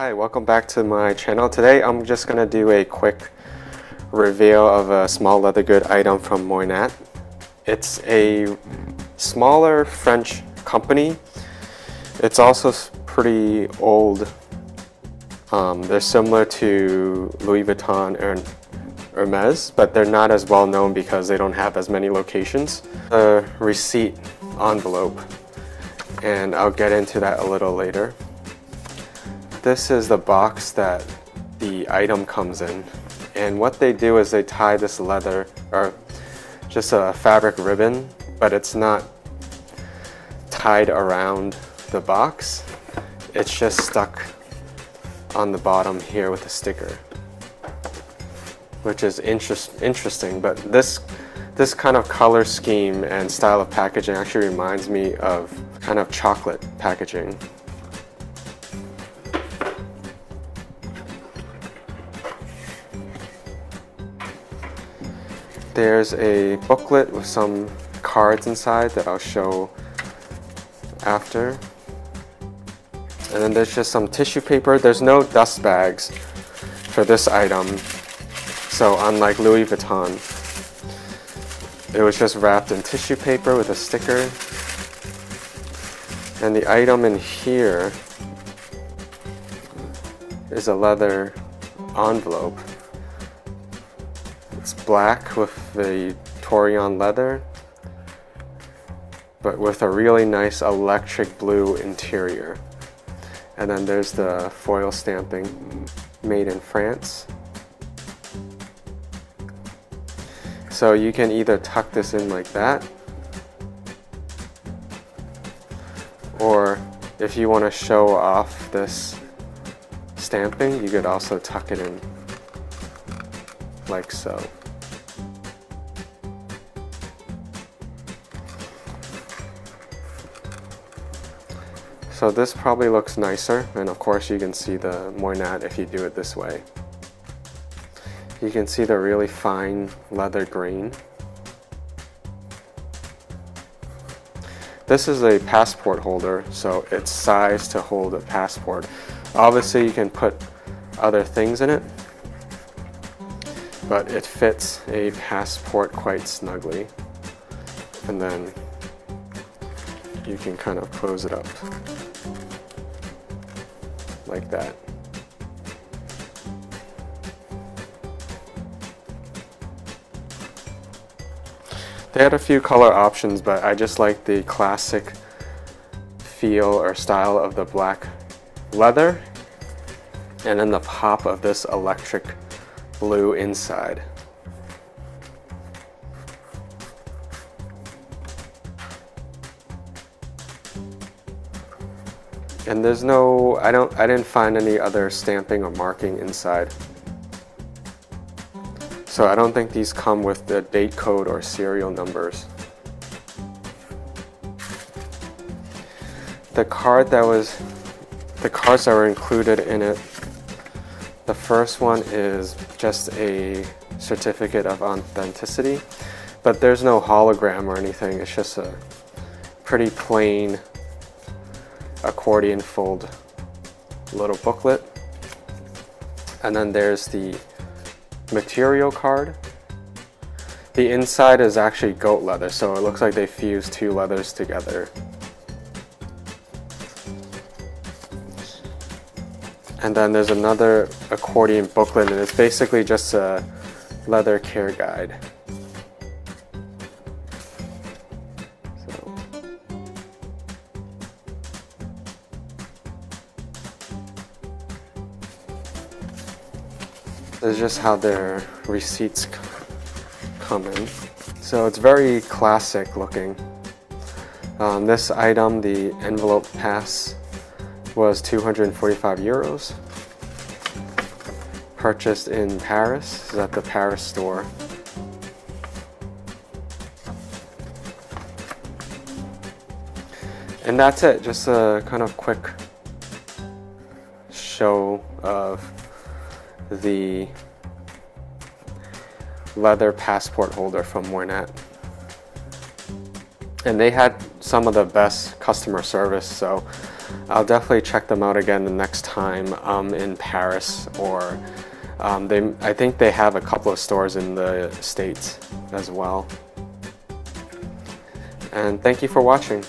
Hi, welcome back to my channel. Today I'm just going to do a quick reveal of a small leather good item from Moynat. It's a smaller French company. It's also pretty old. Um, they're similar to Louis Vuitton and Hermes, but they're not as well known because they don't have as many locations. A receipt envelope, and I'll get into that a little later. This is the box that the item comes in. And what they do is they tie this leather, or just a fabric ribbon, but it's not tied around the box. It's just stuck on the bottom here with a sticker, which is interest, interesting. But this, this kind of color scheme and style of packaging actually reminds me of kind of chocolate packaging. There's a booklet with some cards inside that I'll show after. And then there's just some tissue paper. There's no dust bags for this item. So unlike Louis Vuitton, it was just wrapped in tissue paper with a sticker. And the item in here is a leather envelope black with the Taurillon leather, but with a really nice electric blue interior. And then there's the foil stamping made in France. So you can either tuck this in like that, or if you want to show off this stamping, you could also tuck it in like so. So this probably looks nicer, and of course you can see the Moynat if you do it this way. You can see the really fine leather grain. This is a passport holder, so it's sized to hold a passport. Obviously you can put other things in it, but it fits a passport quite snugly. And then you can kind of close it up like that. They had a few color options, but I just like the classic feel or style of the black leather and then the pop of this electric blue inside. And there's no, I don't, I didn't find any other stamping or marking inside. So I don't think these come with the date code or serial numbers. The card that was, the cards that were included in it the first one is just a certificate of authenticity, but there's no hologram or anything. It's just a pretty plain accordion fold little booklet. And then there's the material card. The inside is actually goat leather, so it looks like they fused two leathers together. And then there's another accordion booklet, and it's basically just a leather care guide. This is just how their receipts come in. So it's very classic looking. Um, this item, the envelope pass, was 245 euros. Purchased in Paris, at the Paris store. And that's it, just a kind of quick show of the leather passport holder from Moynat. And they had some of the best customer service, so I'll definitely check them out again the next time um, in Paris or um, they, I think they have a couple of stores in the States as well. And thank you for watching.